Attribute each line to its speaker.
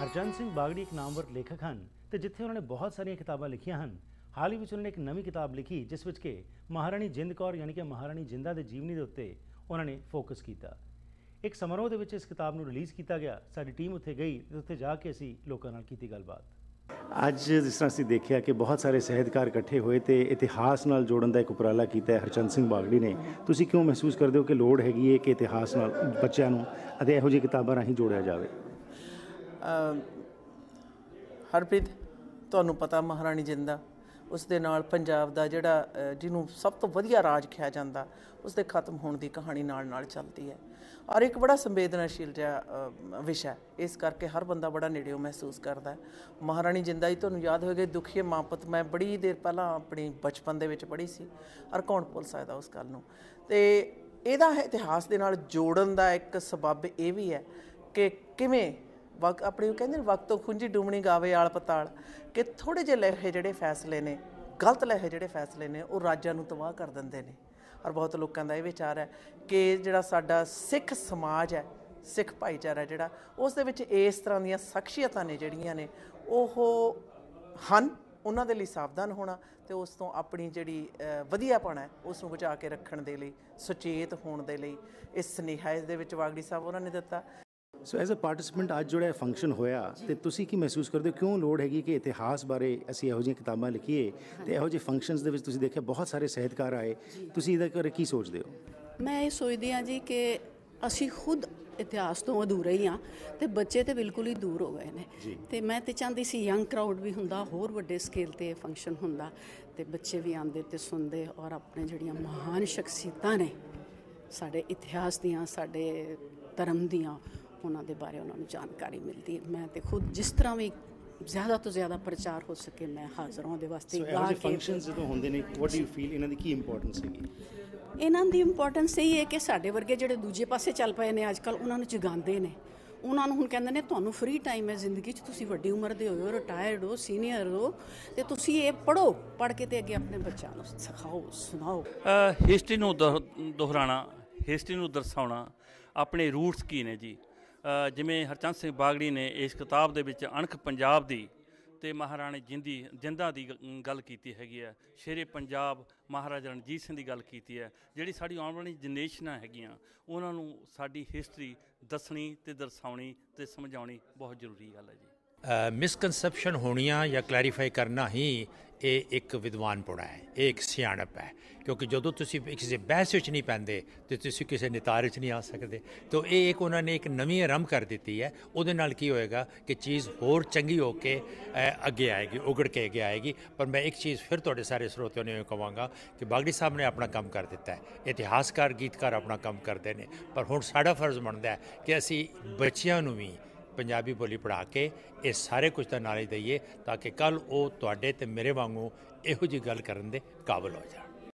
Speaker 1: ਹਰਚੰਦ ਸਿੰਘ ਬਾਗੜੀ ਇੱਕ ਨਾਮਵਰ ਲੇਖਕ ਹਨ ਤੇ ਜਿੱਥੇ ਉਹਨਾਂ ਨੇ ਬਹੁਤ ਸਾਰੀਆਂ ਕਿਤਾਬਾਂ ਲਿਖੀਆਂ ਹਨ। ਹਾਲ ਹੀ ਵਿੱਚ ਉਹਨਾਂ ਨੇ ਇੱਕ ਨਵੀਂ ਕਿਤਾਬ ਲਿਖੀ, ਜਿਸ ਵਿੱਚ ਕਿ ਮਹਾਰਾਣੀ ਜਿੰਦ ਕੌਰ ਯਾਨੀ ਕਿ ਮਹਾਰਾਣੀ ਜਿੰਦਾ ਦੇ ਜੀਵਨੀ ਦੇ ਉੱਤੇ ਉਹਨਾਂ ਨੇ ਫੋਕਸ ਕੀਤਾ। ਇੱਕ ਸਮਾਰੋਹ ਦੇ ਵਿੱਚ ਇਸ ਕਿਤਾਬ ਨੂੰ ਰਿਲੀਜ਼ ਕੀਤਾ ਗਿਆ। ਸਾਡੀ ਟੀਮ ਉੱਥੇ ਗਈ ਤੇ ਉੱਥੇ ਜਾ ਕੇ ਅਸੀਂ ਲੋਕਾਂ ਨਾਲ ਕੀਤੀ ਗੱਲਬਾਤ। ਅੱਜ ਜਿਸ ਤਰ੍ਹਾਂ ਅਸੀਂ ਦੇਖਿਆ ਕਿ ਬਹੁਤ ਸਾਰੇ ਸਾਹਿਤਕਾਰ ਇਕੱਠੇ ਹੋਏ ਤੇ ਇਤਿਹਾਸ ਨਾਲ ਜੋੜਨ ਦਾ ਇੱਕ ਉਪਰਾਲਾ ਕੀਤਾ ਹੈ ਹਰਚੰਦ ਸਿੰਘ ਬਾਗੜੀ ਨੇ। ਤੁਸੀਂ ਕਿਉਂ ਮਹਿਸੂਸ ਕਰਦੇ ਹੋ ਕਿ ਲੋੜ ਹੈਗੀ ਹੈ ਕਿ ਇਤਿਹਾਸ ਨਾਲ ਬੱਚਿਆਂ ਨੂੰ ਅਤੇ ਇਹੋ ਜਿਹੀ ਕਿਤਾਬਾਂ ਰਾਹੀਂ ਜੋੜਿਆ ਜਾਵੇ?
Speaker 2: ਹਰਪ੍ਰੀਤ, ਤੁਹਾਨੂੰ ਪਤਾ ਮਹਾਰਾਣੀ ਜਿੰਦਾ ਉਸ ਦੇ ਨਾਲ ਪੰਜਾਬ ਦਾ ਜਿਹੜਾ ਜਿਹਨੂੰ ਸਭ ਤੋਂ ਵਧੀਆ ਰਾਜ ਕਿਹਾ ਜਾਂਦਾ ਉਸ ਦੇ ਖਤਮ ਹੋਣ ਦੀ ਕਹਾਣੀ ਨਾਲ ਨਾਲ ਚੱਲਦੀ ਹੈ। ਔਰ ਇੱਕ ਬੜਾ ਸੰਵੇਦਨਸ਼ੀਲ ਜਿਹਾ ਵਿਸ਼ਾ ਇਸ ਕਰਕੇ ਹਰ ਬੰਦਾ ਬੜਾ ਨੇੜਿਓਂ ਮਹਿਸੂਸ ਕਰਦਾ ਮਹਾਰਾਣੀ ਜਿੰਦਾ ਹੀ ਤੁਹਾਨੂੰ ਯਾਦ ਹੋਵੇਗਾ ਦੁਖੀਏ ਮਾਪਤ ਮੈਂ ਬੜੀ ਦੇਰ ਪਹਿਲਾਂ ਆਪਣੀ ਬਚਪਨ ਦੇ ਵਿੱਚ ਪੜ੍ਹੀ ਸੀ। ਔਰ ਕੌਣ ਭੁੱਲ ਸਕਦਾ ਉਸ ਗੱਲ ਨੂੰ? ਤੇ ਇਹਦਾ ਇਤਿਹਾਸ ਦੇ ਨਾਲ ਜੋੜਨ ਦਾ ਇੱਕ ਸਬਬ ਇਹ ਵੀ ਹੈ ਕਿ ਕਿਵੇਂ ਵਕ ਆਪਣੀ ਉਹ ਕਹਿੰਦੇ ਨੇ ਵਕਤੋਂ ਖੁੰਝੀ ਡੂਮਣੀ ਗਾਵੇ ਆਲ ਪਤਾਲ ਕਿ ਥੋੜੇ ਜਿਹੇ ਲਹਿੇ ਜਿਹੜੇ ਫੈਸਲੇ ਨੇ ਗਲਤ ਲਹਿੇ ਜਿਹੜੇ ਫੈਸਲੇ ਨੇ ਉਹ ਰਾਜਾਂ ਨੂੰ ਤਬਾਹ ਕਰ ਦਿੰਦੇ ਨੇ। ਔਰ ਬਹੁਤ ਲੋਕਾਂ ਦਾ ਇਹ ਵਿਚਾਰ ਹੈ ਕਿ ਜਿਹੜਾ ਸਾਡਾ ਸਿੱਖ ਸਮਾਜ ਹੈ ਸਿੱਖ ਭਾਈਚਾਰਾ ਜਿਹੜਾ ਉਸ ਦੇ ਵਿੱਚ ਇਸ ਤਰ੍ਹਾਂ ਦੀਆਂ ਸ਼ਖਸੀਅਤਾਂ ਨੇ ਜਿਹੜੀਆਂ ਨੇ ਉਹ ਹਨ ਉਹਨਾਂ ਦੇ ਲਈ ਸਾਵਧਾਨ ਹੋਣਾ ਤੇ ਉਸ ਤੋਂ ਆਪਣੀ ਜਿਹੜੀ ਅ, ਵਧੀਆਪਣਾ ਹੈ ਉਸ ਨੂੰ ਬਚਾ ਕੇ ਰੱਖਣ ਦੇ ਲਈ ਸੁਚੇਤ ਹੋਣ ਦੇ ਲਈ ਇਸ ਸੁਨੇਹਾ ਇਸ ਦੇ ਵਿੱਚ ਵਾਗੜੀ ਸਾਹਿਬ ਉਹਨਾਂ ਨੇ ਦਿੱਤਾ।
Speaker 1: ਸੋ ਐਜ਼ ਅ ਪਾਰਟਿਸਿਪੈਂਟ ਅੱਜ ਜਿਹੜਾ ਫੰਕਸ਼ਨ ਹੋਇਆ ਤੇ ਤੁਸੀਂ ਕੀ ਮਹਿਸੂਸ ਕਰਦੇ ਹੋ ਕਿਉਂ ਲੋੜ ਹੈਗੀ ਕਿ ਇਤਿਹਾਸ ਬਾਰੇ ਅਸੀਂ ਇਹੋ ਜਿਹੀਆਂ ਕਿਤਾਬਾਂ ਲਿਖੀਏ ਤੇ ਇਹੋ ਜਿਹੇ ਫੰਕਸ਼ਨਸ ਦੇ ਵਿੱਚ ਤੁਸੀਂ ਦੇਖਿਆ ਬਹੁਤ ਸਾਰੇ ਸਾਹਿਤਕਾਰ ਆਏ ਤੁਸੀਂ ਇਹਦੇ ਬਾਰੇ ਕੀ ਸੋਚਦੇ ਹੋ
Speaker 3: ਮੈਂ ਇਹ ਸੋਚਦੀ ਹਾਂ ਜੀ ਕਿ ਅਸੀਂ ਖੁਦ ਇਤਿਹਾਸ ਤੋਂ ਅਧੂਰੇ ਹੀ ਆ ਤੇ ਬੱਚੇ ਤੇ ਬਿਲਕੁਲ ਹੀ ਦੂਰ ਹੋ ਗਏ ਨੇ ਤੇ ਮੈਂ ਤੇ ਚਾਹੁੰਦੀ ਸੀ ਯੰਗ ਕਰਾਊਡ ਵੀ ਹੁੰਦਾ ਹੋਰ ਵੱਡੇ ਸਕੇਲ ਤੇ ਫੰਕਸ਼ਨ ਹੁੰਦਾ ਤੇ ਬੱਚੇ ਵੀ ਆਉਂਦੇ ਤੇ ਸੁਣਦੇ ਔਰ ਆਪਣੇ ਜਿਹੜੀਆਂ ਮਹਾਨ ਸ਼ਖਸੀਅਤਾਂ ਨੇ ਸਾਡੇ ਇਤਿਹਾਸ ਦੀਆਂ ਸਾਡੇ ਧਰਮ ਦੀਆਂ ਉਹਨਾਂ ਦੇ ਬਾਰੇ ਉਹਨਾਂ ਨੂੰ ਜਾਣਕਾਰੀ ਮਿਲਦੀ ਹੈ। ਮੈਂ ਤੇ ਖੁਦ ਜਿਸ ਤਰ੍ਹਾਂ ਵੀ ਜ਼ਿਆਦਾ ਤੋਂ ਜ਼ਿਆਦਾ ਪ੍ਰਚਾਰ ਹੋ ਸਕੇ ਮੈਂ ਹਾਜ਼ਰ ਹਾਂ ਉਹਦੇ ਵਾਸਤੇ।
Speaker 1: ਸੋ ਇਹੋ
Speaker 3: ਗਾ ਕੇ
Speaker 1: ਫੰਕਸ਼ਨਸ ਜਦੋਂ ਹੁੰਦੇ ਨੇ ਵਾਟ ਡੂ ਯੂ ਫੀਲ ਇਹਨਾਂ ਦੀ ਕੀ ਇੰਪੋਰਟੈਂਸ ਹੈਗੀ?
Speaker 3: ਇਹਨਾਂ ਦੀ ਇੰਪੋਰਟੈਂਸ ਇਹ ਹੈ ਕਿ ਸਾਡੇ ਵਰਗੇ ਜਿਹੜੇ ਦੂਜੇ ਪਾਸੇ ਚੱਲ ਪਏ ਨੇ ਅੱਜਕੱਲ ਉਹਨਾਂ ਨੂੰ ਜਗਾਉਂਦੇ ਨੇ। ਉਹਨਾਂ ਨੂੰ ਹੁਣ ਕਹਿੰਦੇ ਨੇ ਤੁਹਾਨੂੰ ਫ੍ਰੀ ਟਾਈਮ ਹੈ ਜ਼ਿੰਦਗੀ 'ਚ ਤੁਸੀਂ ਵੱਡੀ ਉਮਰ ਦੇ ਹੋਏ ਹੋ ਰਿਟਾਇਰਡ ਹੋ ਸੀਨੀਅਰ ਹੋ ਤੇ ਤੁਸੀਂ ਇਹ ਪੜੋ ਪੜ ਕੇ ਤੇ ਅੱਗੇ ਆਪਣੇ ਬੱਚਿਆਂ ਨੂੰ ਸਿਖਾਓ ਸੁਣਾਓ।
Speaker 4: ਹਿਸਟਰੀ ਨੂੰ ਦੁਹ- ਦੁਹਰਾਉਣਾ ਹਿਸਟਰੀ ਨੂੰ ਦਰਸਾਉਣਾ ਆਪਣੇ ਰੂਟਸ ਕੀ ਨੇ ਜੀ? ਜਿਵੇਂ ਹਰਚੰਦ ਸਿੰਘ ਬਾਗੜੀ ਨੇ ਇਸ ਕਿਤਾਬ ਦੇ ਵਿੱਚ ਅਣਖ ਪੰਜਾਬ ਦੀ ਤੇ ਮਹਾਰਾਣੀ ਜਿੰਦੀ, ਜਿੰਦਾ ਦੀ ਗੱਲ ਕੀਤੀ ਹੈਗੀ ਹੈ, ਸ਼ੇਰੇ ਪੰਜਾਬ ਮਹਾਰਾਜਾ ਰਣਜੀਤ ਸਿੰਘ ਦੀ ਗੱਲ ਕੀਤੀ ਹੈ, ਜਿਹੜੀ ਸਾਡੀ ਆਉਣ ਵਾਲੀ ਜਨਰੇਸ਼ਨਾਂ ਹੈਗੀਆਂ, ਉਹਨਾਂ ਨੂੰ ਸਾਡੀ ਹਿਸਟਰੀ ਦੱਸਣੀ ਤੇ ਦਰਸਾਉਣੀ ਤੇ ਸਮਝਾਉਣੀ ਬਹੁਤ ਜ਼ਰੂਰੀ ਗੱਲ ਹੈ ਜੀ।
Speaker 5: ਮਿਸਕਨਸੈਪਸ਼ਨ ਹੋਣੀਆਂ ਜਾਂ ਕਲੈਰੀਫਾਈ ਕਰਨਾ ਹੀ ਇਹ ਇੱਕ ਵਿਦਵਾਨਪੁਣਾ ਹੈ, ਇਹ ਇੱਕ ਸਿਆਣਪ ਹੈ। ਕਿਉਂਕਿ ਜਦੋਂ ਤੁਸੀਂ ਕਿਸੇ ਬਹਿਸ ਵਿੱਚ ਨਹੀਂ ਪੈਂਦੇ ਤੇ ਤੁਸੀਂ ਕਿਸੇ ਨਿਤਾਰ ਵਿੱਚ ਨਹੀਂ ਆ ਸਕਦੇ, ਤਾਂ ਇਹ ਇੱਕ ਉਹਨਾਂ ਨੇ ਇੱਕ ਨਵੀਂ ਆਰੰਭ ਕਰ ਦਿੱਤੀ ਹੈ। ਉਹਦੇ ਨਾਲ ਕੀ ਹੋਏਗਾ ਕਿ ਚੀਜ਼ ਹੋਰ ਚੰਗੀ ਹੋ ਕੇ ਅੱਗੇ ਆਏਗੀ, ਉਗੜ ਕੇ ਅੱਗੇ ਆਏਗੀ। ਪਰ ਮੈਂ ਇੱਕ ਚੀਜ਼ ਫਿਰ ਤੁਹਾਡੇ ਸਾਰੇ ਸਰੋਤਿਆਂ ਨੂੰ ਕਹਾਂਗਾ ਕਿ ਬਾਗੜੀ ਸਾਹਿਬ ਨੇ ਆਪਣਾ ਕੰਮ ਕਰ ਦਿੱਤਾ ਹੈ। ਇਤਿਹਾਸਕਾਰ, ਗੀਤਕਾਰ ਆਪਣਾ ਕੰਮ ਕਰਦੇ ਨੇ। ਪਰ ਹੁਣ ਸਾਡਾ ਫਰਜ਼ ਬਣਦਾ ਹੈ ਕਿ ਅਸੀਂ ਬੱਚਿਆਂ ਨੂੰ ਵੀ ਪੰਜਾਬੀ ਬੋਲੀ ਪੜ੍ਹਾ ਕੇ ਇਹ ਸਾਰੇ ਕੁਝ ਦਾ ਨਾਲੇ ਦਈਏ ਤਾਂ ਕਿ ਕੱਲ ਉਹ ਤੁਹਾਡੇ ਤੇ ਮੇਰੇ ਵਾਂਗੂ ਇਹੋ ਜਿਹੀ ਗੱਲ ਕਰਨ ਦੇ ਕਾਬਿਲ ਹੋ ਜਾਣ।